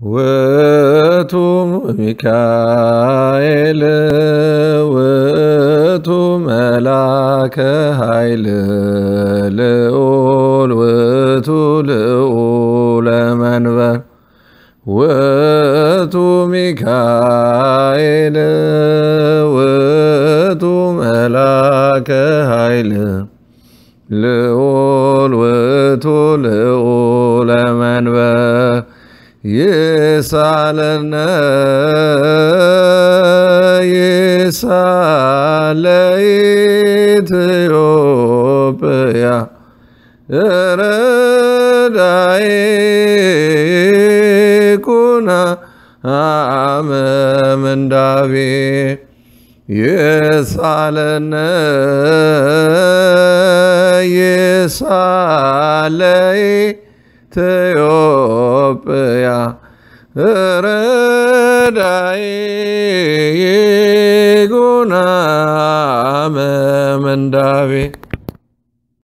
ውእቱ ሚካኤል ውእቱ መላከ ኃይል ልዑል ውእቱ ልዑለ መንበር ውእቱ ሚካኤል ውእቱ መላከ ኃይል ልዑል ውእቱ ልዑለ መንበር ይሳለነ ይሳለይ ኢትዮጵያ ረዳይ ኩና አመ ምንዳቤ ይሳለነ ይሳለይ ኢትዮጵያ ረዳይ ጉና አመ ምንዳቤ